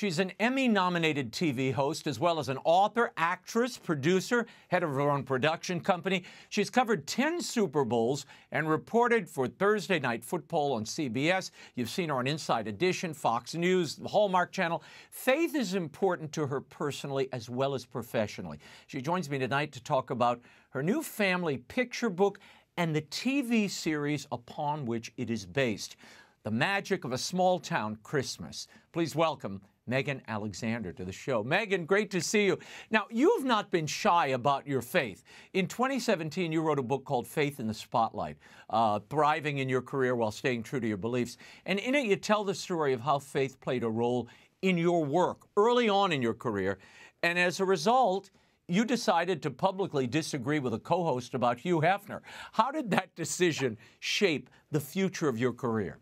She's an Emmy nominated TV host as well as an author, actress, producer, head of her own production company. She's covered 10 Super Bowls and reported for Thursday Night Football on CBS. You've seen her on Inside Edition, Fox News, the Hallmark Channel. Faith is important to her personally as well as professionally. She joins me tonight to talk about her new family picture book and the TV series upon which it is based. The Magic of a Small Town Christmas. Please welcome Megan Alexander to the show. Megan, great to see you. Now, you have not been shy about your faith. In 2017, you wrote a book called Faith in the Spotlight, uh, Thriving in Your Career While Staying True to Your Beliefs. And in it, you tell the story of how faith played a role in your work early on in your career. And as a result, you decided to publicly disagree with a co host about Hugh Hefner. How did that decision shape the future of your career?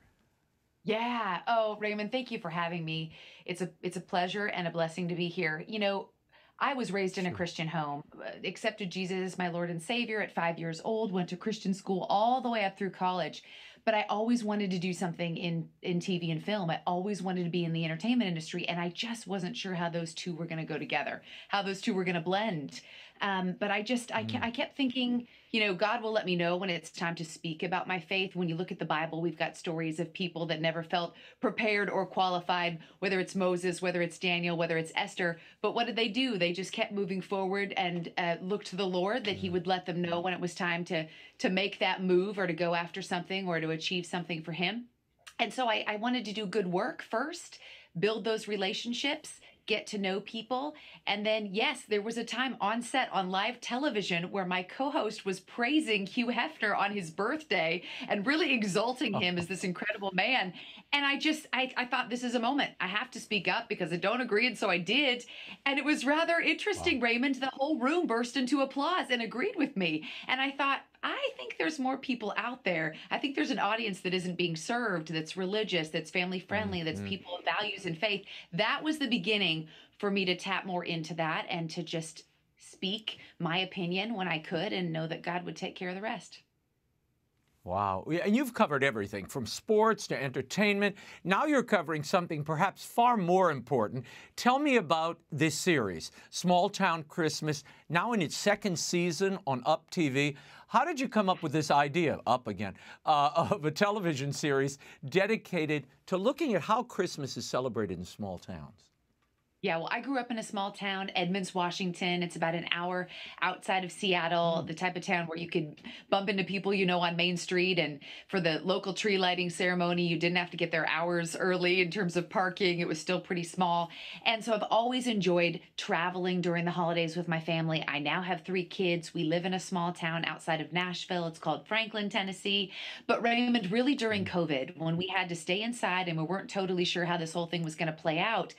Yeah. Oh, Raymond, thank you for having me. It's a it's a pleasure and a blessing to be here. You know, I was raised in a Christian home, uh, accepted Jesus as my Lord and Savior at 5 years old, went to Christian school all the way up through college. But I always wanted to do something in in TV and film. I always wanted to be in the entertainment industry and I just wasn't sure how those two were going to go together, how those two were going to blend. Um, but I just I, mm. I kept thinking you know, God will let me know when it's time to speak about my faith. When you look at the Bible, we've got stories of people that never felt prepared or qualified, whether it's Moses, whether it's Daniel, whether it's Esther. But what did they do? They just kept moving forward and uh, looked to the Lord that He would let them know when it was time to to make that move or to go after something or to achieve something for Him. And so I, I wanted to do good work first, build those relationships get to know people. And then, yes, there was a time on set on live television where my co host was praising Hugh Hefner on his birthday and really exalting oh. him as this incredible man. And I just, I, I thought this is a moment. I have to speak up because I don't agree. And so I did. And it was rather interesting, wow. Raymond. The whole room burst into applause and agreed with me. And I thought, I think there's more people out there. I think there's an audience that isn't being served, that's religious, that's family friendly, that's mm-hmm. people of values and faith. That was the beginning for me to tap more into that and to just speak my opinion when I could and know that God would take care of the rest. Wow. And you've covered everything from sports to entertainment. Now you're covering something perhaps far more important. Tell me about this series, Small Town Christmas, now in its second season on Up TV. How did you come up with this idea, up again, uh, of a television series dedicated to looking at how Christmas is celebrated in small towns? Yeah, well, I grew up in a small town, Edmonds, Washington. It's about an hour outside of Seattle, mm. the type of town where you could bump into people you know on Main Street. And for the local tree lighting ceremony, you didn't have to get there hours early in terms of parking. It was still pretty small. And so I've always enjoyed traveling during the holidays with my family. I now have three kids. We live in a small town outside of Nashville. It's called Franklin, Tennessee. But Raymond, really during mm. COVID, when we had to stay inside and we weren't totally sure how this whole thing was going to play out,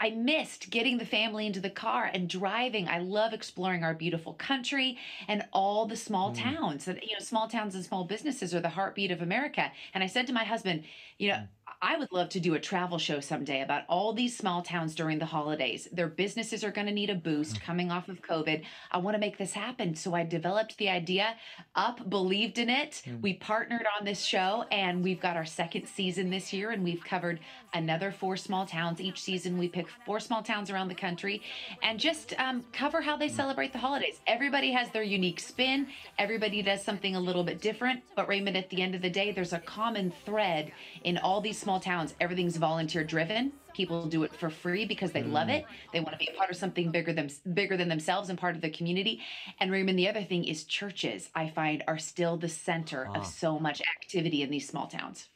I missed getting the family into the car and driving. I love exploring our beautiful country and all the small mm. towns. That you know, small towns and small businesses are the heartbeat of America. And I said to my husband, you know, mm. I would love to do a travel show someday about all these small towns during the holidays. Their businesses are going to need a boost mm-hmm. coming off of COVID. I want to make this happen. So I developed the idea, up, believed in it. Mm. We partnered on this show, and we've got our second season this year, and we've covered another four small towns. Each season, we pick four small towns around the country and just um, cover how they mm. celebrate the holidays. Everybody has their unique spin, everybody does something a little bit different. But, Raymond, at the end of the day, there's a common thread in all these small small towns, everything's volunteer driven. People do it for free because they mm. love it. They want to be a part of something bigger than bigger than themselves and part of the community. And Raymond, the other thing is churches. I find are still the center of so much activity in these small towns.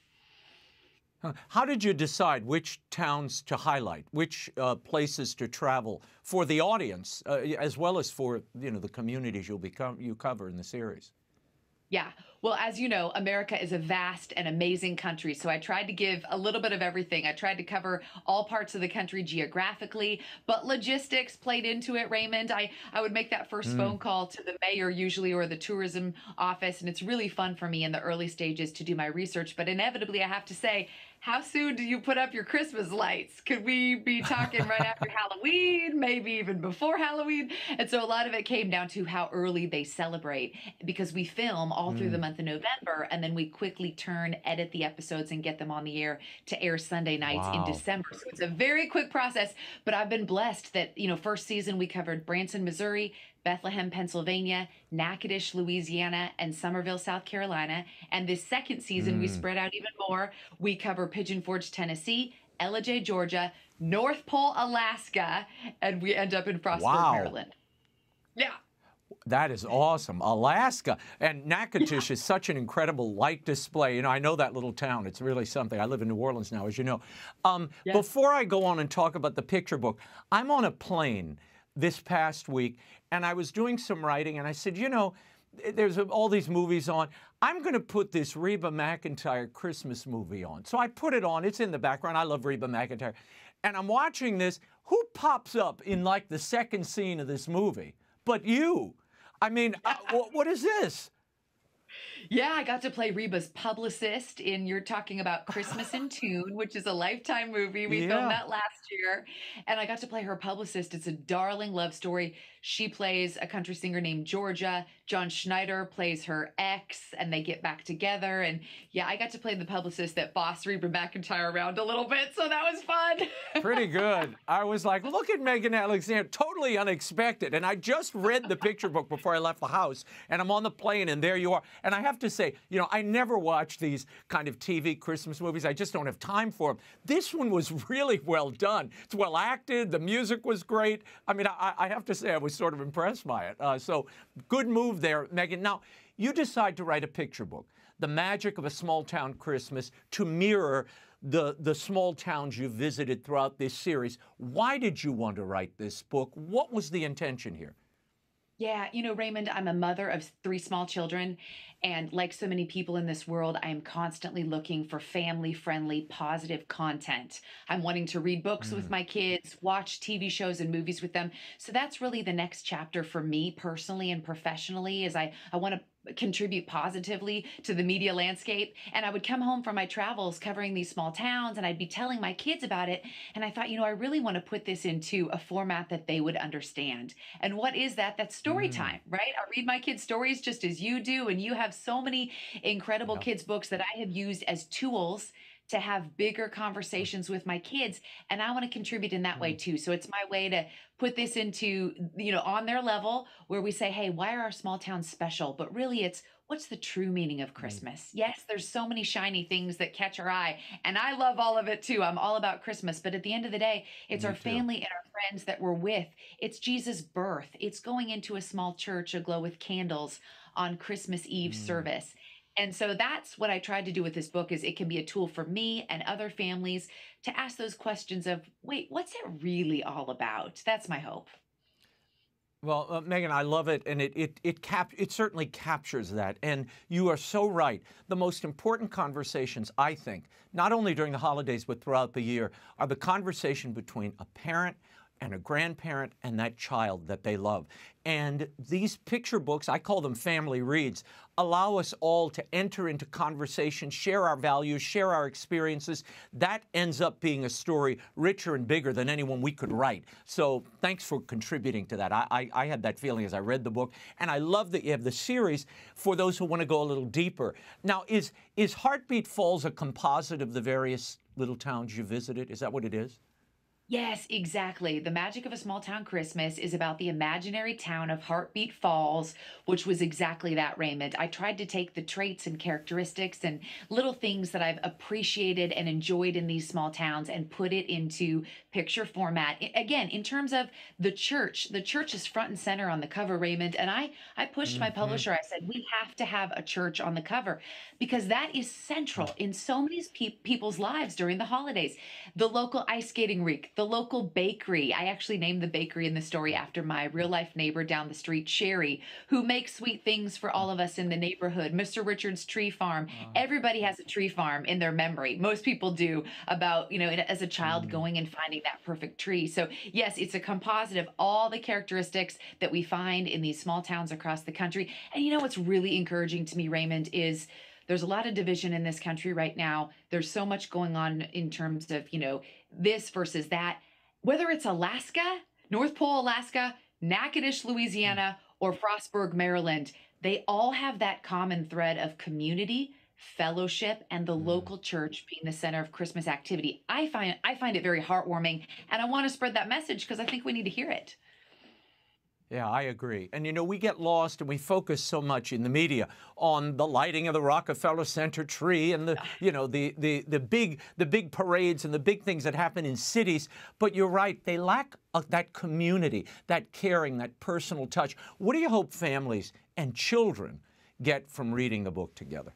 How did you decide which towns to highlight, which uh, places to travel for the audience, uh, as well as for you know the communities you'll become you cover in the series? Yeah. Well, as you know, America is a vast and amazing country. So I tried to give a little bit of everything. I tried to cover all parts of the country geographically, but logistics played into it, Raymond. I, I would make that first mm. phone call to the mayor, usually, or the tourism office. And it's really fun for me in the early stages to do my research. But inevitably, I have to say, how soon do you put up your Christmas lights? Could we be talking right after Halloween, maybe even before Halloween? And so a lot of it came down to how early they celebrate because we film all mm. through the month month of November, and then we quickly turn, edit the episodes, and get them on the air to air Sunday nights Wow. in December. So it's a very quick process, but I've been blessed that, you know, first season we covered Branson, Missouri, Bethlehem, Pennsylvania, Natchitoches, Louisiana, and Summerville, South Carolina. And this second season, we Mm. spread out even more. We cover Pigeon Forge, Tennessee, Ellijay, Georgia, North Pole, Alaska, and we end up in Frostburg, Wow. Maryland. Yeah. That is awesome. Alaska. And Natchitoches is such an incredible light display. You know, I know that little town. It's really something. I live in New Orleans now, as you know. Um, Yes. Before I go on and talk about the picture book, I'm on a plane this past week and I was doing some writing and I said, you know, there's all these movies on. I'm going to put this Reba McEntire Christmas movie on. So I put it on. It's in the background. I love Reba McEntire. And I'm watching this. Who pops up in like the second scene of this movie? But you. I mean, uh, what is this? Yeah, I got to play Reba's publicist in You're Talking About Christmas in Tune, which is a lifetime movie. We Yeah. filmed that last year. And I got to play her publicist. It's a darling love story. She plays a country singer named Georgia. John Schneider plays her ex, and they get back together. And yeah, I got to play the publicist that bossed Reba McEntire around a little bit. So that was fun. Pretty good. I was like, look at Megan Alexander, totally unexpected. And I just read the picture book before I left the house, and I'm on the plane, and there you are. And I have to say, you know, I never watch these kind of TV Christmas movies. I just don't have time for them. This one was really well done. It's well acted. The music was great. I mean, I, I have to say, I was sort of impressed by it. Uh, so good move there, Megan. Now, you decide to write a picture book, The Magic of a Small Town Christmas, to mirror the, the small towns you visited throughout this series. Why did you want to write this book? What was the intention here? Yeah, you know, Raymond, I'm a mother of three small children. And like so many people in this world, I am constantly looking for family friendly, positive content. I'm wanting to read books with hmm. my kids, watch TV shows and movies with them. So that's really the next chapter for me personally and professionally is I, I want to contribute positively to the media landscape. And I would come home from my travels covering these small towns and I'd be telling my kids about it. And I thought, you know, I really want to put this into a format that they would understand. And what is that? That's story Mm. time, right? I read my kids' stories just as you do. And you have so many incredible Yeah. kids' books that I have used as tools to have bigger conversations with my kids and i want to contribute in that way Mm. too. So it's my way to put this into you know on their level where we say hey why are our small towns special? But really it's what's the true meaning of christmas? Yes there's so many shiny things that catch our eye and i love all of it too. I'm all about christmas but at the end of the day it's Me our too. family and our friends that we're with. It's jesus birth. It's going into a small church aglow with candles on christmas eve Mm. service and so that's what I tried to do with this book is it can be a tool for me and other families to ask those questions of, wait, what's it really all about? That's my hope. Well, uh, Megan, I love it, and it it it cap it certainly captures that. And you are so right. The most important conversations, I think, not only during the holidays but throughout the year, are the conversation between a parent and a grandparent and that child that they love. And these picture books, I call them family reads, allow us all to enter into conversation, share our values, share our experiences. That ends up being a story richer and bigger than anyone we could write. So thanks for contributing to that. I, I, I had that feeling as I read the book. And I love that you have the series for those who want to go a little deeper. Now, is, is Heartbeat Falls a composite of the various little towns you visited? Is that what it is? Yes, exactly. The Magic of a Small Town Christmas is about the imaginary town of Heartbeat Falls, which was exactly that, Raymond. I tried to take the traits and characteristics and little things that I've appreciated and enjoyed in these small towns and put it into picture format. Again, in terms of the church, the church is front and center on the cover, Raymond. And I, I pushed my Mhm. publisher. I said, we have to have a church on the cover because that is central in so many pe- people's lives during the holidays. The local ice skating rink, the local bakery. I actually named the bakery in the story after my real life neighbor down the street, Sherry, who makes sweet things for all of us in the neighborhood. Mr. Richard's Tree Farm. Everybody has a tree farm in their memory. Most people do about, you know, as a child Mm. going and finding that perfect tree. So, yes, it's a composite of all the characteristics that we find in these small towns across the country. And you know what's really encouraging to me, Raymond, is there's a lot of division in this country right now. There's so much going on in terms of, you know, this versus that. Whether it's Alaska, North Pole, Alaska, Natchitoches, Louisiana, hmm. or Frostburg, Maryland, they all have that common thread of community, fellowship, and the hmm. local church being the center of Christmas activity. I find I find it very heartwarming, and I want to spread that message because I think we need to hear it. Yeah, I agree. And you know, we get lost and we focus so much in the media on the lighting of the Rockefeller Center tree and the, you know, the the the big the big parades and the big things that happen in cities. But you're right, they lack uh, that community, that caring, that personal touch. What do you hope families and children get from reading the book together?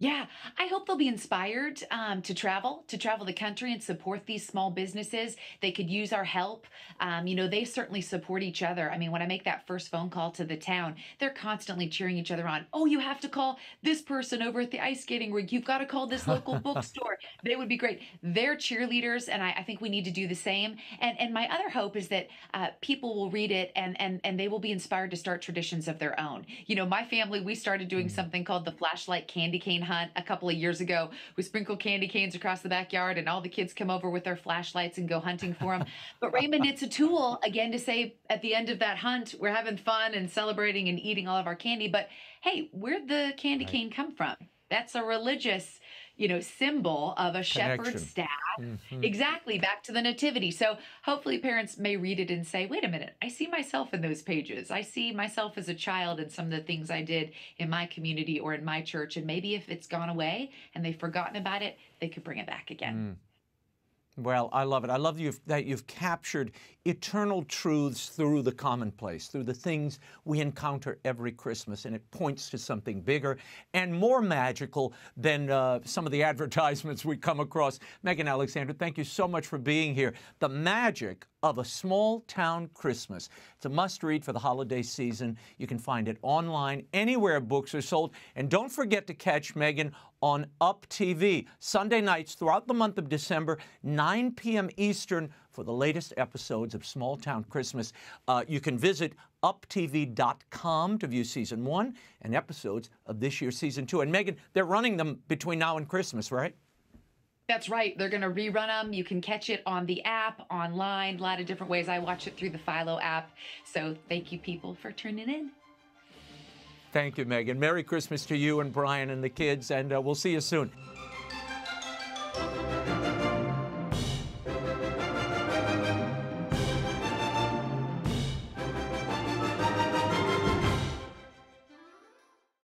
Yeah, I hope they'll be inspired um, to travel, to travel the country and support these small businesses. They could use our help. Um, you know, they certainly support each other. I mean, when I make that first phone call to the town, they're constantly cheering each other on. Oh, you have to call this person over at the ice skating rink. You've got to call this local bookstore. They would be great. They're cheerleaders, and I, I, think we need to do the same. And and my other hope is that uh, people will read it and and and they will be inspired to start traditions of their own. You know, my family we started doing mm. something called the flashlight candy cane hunt a couple of years ago. We sprinkle candy canes across the backyard, and all the kids come over with their flashlights and go hunting for them. but Raymond, it's a tool again to say at the end of that hunt, we're having fun and celebrating and eating all of our candy. But hey, where'd the candy right. cane come from? That's a religious you know, symbol of a shepherd's staff. Mm-hmm. Exactly, back to the nativity. So hopefully parents may read it and say, wait a minute, I see myself in those pages. I see myself as a child in some of the things I did in my community or in my church. And maybe if it's gone away and they've forgotten about it, they could bring it back again. Mm. Well, I love it. I love you've, that you've captured eternal truths through the commonplace, through the things we encounter every Christmas, and it points to something bigger and more magical than uh, some of the advertisements we come across. Megan Alexander, thank you so much for being here. The magic of a small town Christmas. It's a must read for the holiday season. You can find it online anywhere books are sold. And don't forget to catch Megan on Up TV Sunday nights throughout the month of December, 9 p.m. Eastern, for the latest episodes of Small Town Christmas. Uh, you can visit uptv.com to view season one and episodes of this year's season two. And Megan, they're running them between now and Christmas, right? That's right. They're going to rerun them. You can catch it on the app, online, a lot of different ways. I watch it through the Philo app. So thank you, people, for tuning in. Thank you, Megan. Merry Christmas to you and Brian and the kids, and uh, we'll see you soon.